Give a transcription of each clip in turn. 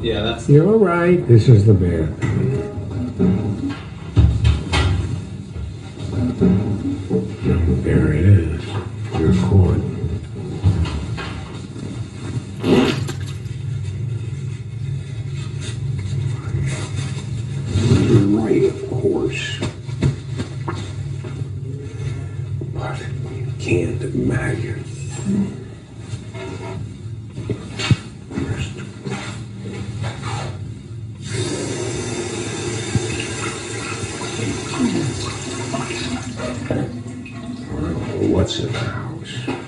Yeah, that's. You're right. This is the bed. There it is. Your cord. You're right, of course. But you can't imagine. What's in the house?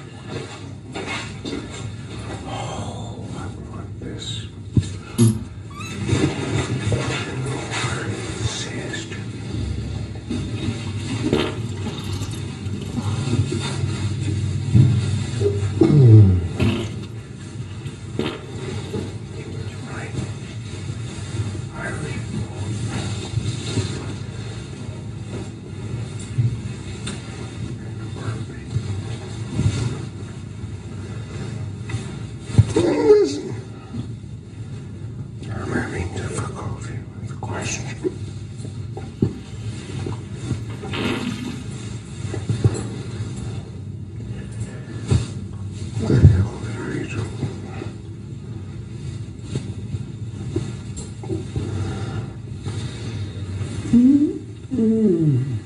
question. The? Mm-hmm. mm-hmm.